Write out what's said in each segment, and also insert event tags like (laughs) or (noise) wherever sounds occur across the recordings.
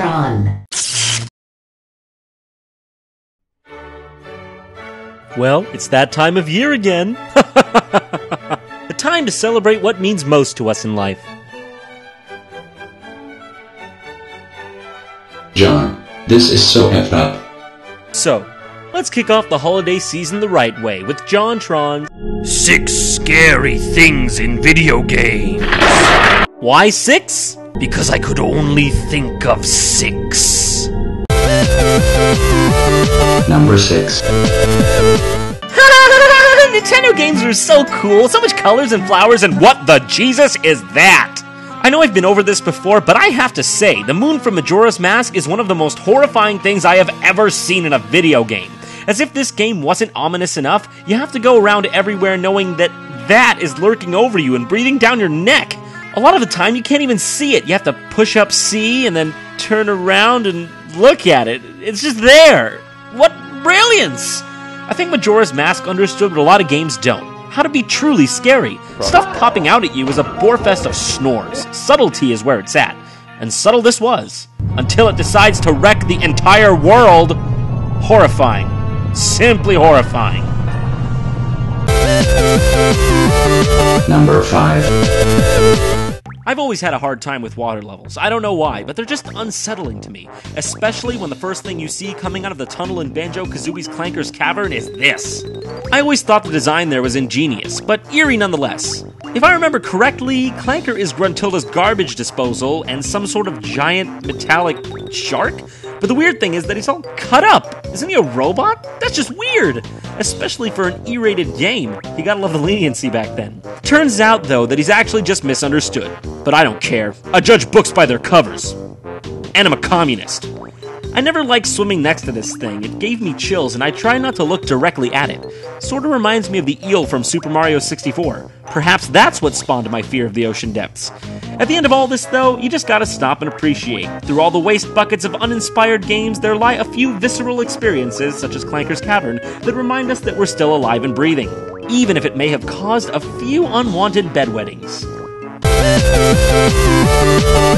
Tron. Well, it's that time of year again. (laughs) the time to celebrate what means most to us in life. Jon, this is so effed up. So, let's kick off the holiday season the right way with JonTron's Six Scary Things in Video Games. Why six? Because I could only think of six. Number 6. (laughs) Nintendo games are so cool, so much colors and flowers, and what the Jesus is that? I know I've been over this before, but I have to say, the moon from Majora's Mask is one of the most horrifying things I have ever seen in a video game. As if this game wasn't ominous enough, you have to go around everywhere knowing that that is lurking over you and breathing down your neck. A lot of the time, you can't even see it. You have to push up C and then turn around and look at it. It's just there. What brilliance! I think Majora's Mask understood what a lot of games don't. How to be truly scary. Stuff popping out at you is a bore fest of snores. Subtlety is where it's at. And subtle this was. Until it decides to wreck the entire world. Horrifying. Simply horrifying. Number 5. I've always had a hard time with water levels. I don't know why, but they're just unsettling to me. Especially when the first thing you see coming out of the tunnel in Banjo Kazooie's Clanker's Cavern is this. I always thought the design there was ingenious, but eerie nonetheless. If I remember correctly, Clanker is Gruntilda's garbage disposal and some sort of giant metallic shark? But the weird thing is that he's all cut up. Isn't he a robot? That's just weird. Especially for an E rated game. You gotta love the leniency back then. Turns out, though, that he's actually just misunderstood. But I don't care. I judge books by their covers. And I'm a communist. I never liked swimming next to this thing. It gave me chills, and I try not to look directly at it. Sorta reminds me of the eel from Super Mario 64. Perhaps that's what spawned my fear of the ocean depths. At the end of all this, though, you just gotta stop and appreciate. Through all the waste buckets of uninspired games, there lie a few visceral experiences, such as Clanker's Cavern, that remind us that we're still alive and breathing, even if it may have caused a few unwanted bedwettings.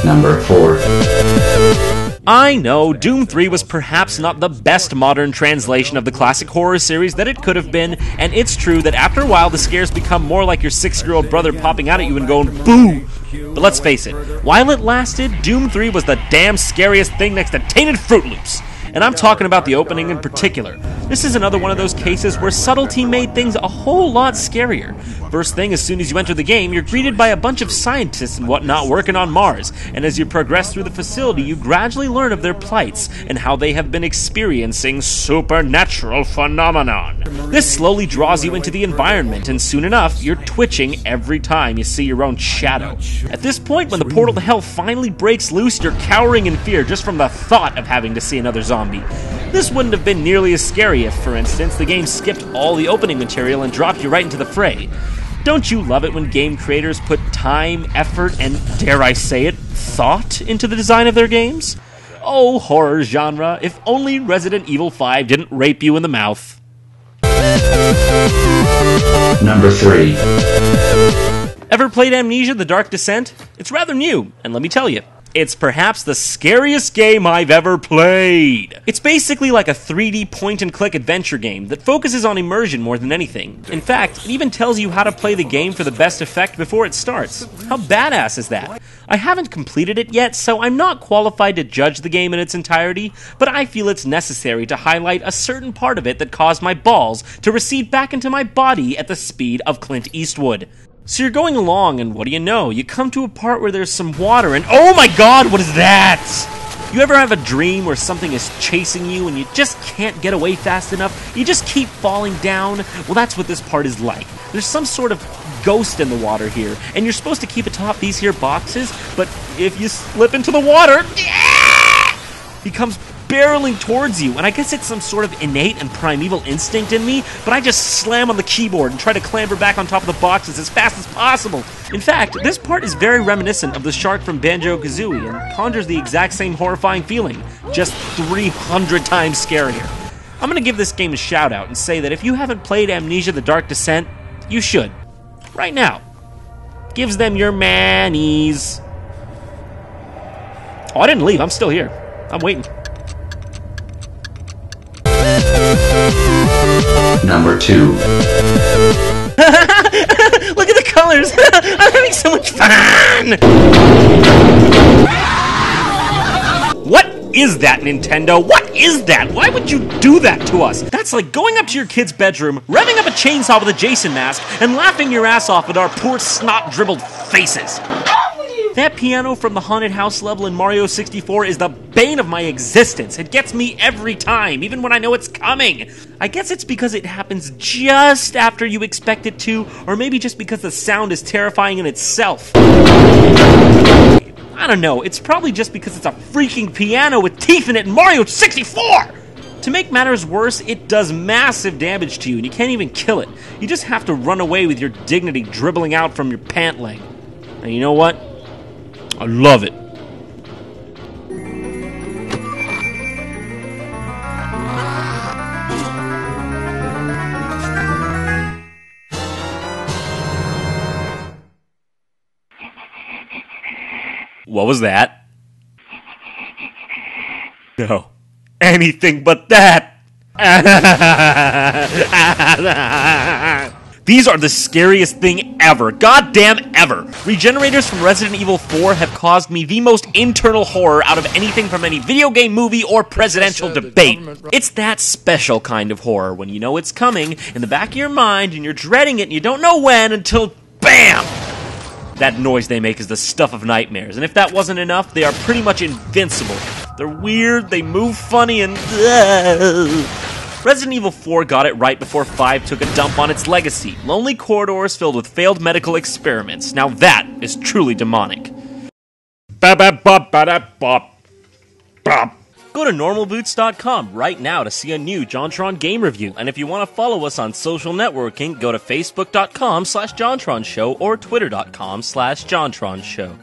Number 4. I know Doom 3 was perhaps not the best modern translation of the classic horror series that it could have been, and it's true that after a while the scares become more like your six year old brother popping out at you and going, boo! But let's face it, while it lasted, Doom 3 was the damn scariest thing next to Tainted Fruit Loops. And I'm talking about the opening in particular. This is another one of those cases where subtlety made things a whole lot scarier. First thing, as soon as you enter the game, you're greeted by a bunch of scientists and whatnot working on Mars, and as you progress through the facility, you gradually learn of their plights and how they have been experiencing supernatural phenomenon. This slowly draws you into the environment, and soon enough, you're twitching every time you see your own shadow. At this point, when the portal to hell finally breaks loose, you're cowering in fear just from the thought of having to see another zombie. This wouldn't have been nearly as scary if, for instance, the game skipped all the opening material and dropped you right into the fray. Don't you love it when game creators put time, effort, and, dare I say it, thought into the design of their games? Oh, horror genre, if only Resident Evil 5 didn't rape you in the mouth. Number 3. Ever played Amnesia The Dark Descent? It's rather new, and let me tell you, it's perhaps the scariest game I've ever played. It's basically like a 3D point and click adventure game that focuses on immersion more than anything. In fact, it even tells you how to play the game for the best effect before it starts. How badass is that? I haven't completed it yet, so I'm not qualified to judge the game in its entirety, but I feel it's necessary to highlight a certain part of it that caused my balls to recede back into my body at the speed of Clint Eastwood. So you're going along, and what do you know? You come to a part where there's some water, and oh my god, what is that? You ever have a dream where something is chasing you and you just can't get away fast enough? You just keep falling down? Well, that's what this part is like. There's some sort of ghost in the water here, and you're supposed to keep atop these here boxes, but if you slip into the water, he comes barreling towards you, and I guess it's some sort of innate and primeval instinct in me, but I just slam on the keyboard and try to clamber back on top of the boxes as fast as possible. In fact, this part is very reminiscent of the shark from Banjo Kazooie and conjures the exact same horrifying feeling, just 300 times scarier. I'm gonna give this game a shout out and say that if you haven't played Amnesia The Dark Descent, you should. Right now. Gives them your manies. Oh, I didn't leave, I'm still here. I'm waiting. Number 2. (laughs) Look at the colors! (laughs) I'm having so much fun! What is that, Nintendo? What is that? Why would you do that to us? That's like going up to your kid's bedroom, revving up a chainsaw with a Jason mask, and laughing your ass off at our poor snot dribbled faces. That piano from the haunted house level in Mario 64 is the bane of my existence. It gets me every time, even when I know it's coming. I guess it's because it happens just after you expect it to, or maybe just because the sound is terrifying in itself. I don't know, it's probably just because it's a freaking piano with teeth in it in Mario 64! To make matters worse, it does massive damage to you and you can't even kill it. You just have to run away with your dignity dribbling out from your pant leg. And you know what? I love it. What was that? No. Anything but that! (laughs) These are the scariest thing ever. Goddamn ever. Regenerators from Resident Evil 4 have caused me the most internal horror out of anything from any video game movie or presidential debate. It's that special kind of horror when you know it's coming in the back of your mind and you're dreading it and you don't know when until BAM! That noise they make is the stuff of nightmares, and if that wasn't enough, they are pretty much invincible. They're weird, they move funny, and. (laughs) Resident Evil 4 got it right before 5 took a dump on its legacy lonely corridors filled with failed medical experiments. Now that is truly demonic. Go to normalboots.com right now to see a new JonTron game review. And if you want to follow us on social networking, go to facebook.com slash JonTron Show or twitter.com slash JonTron Show.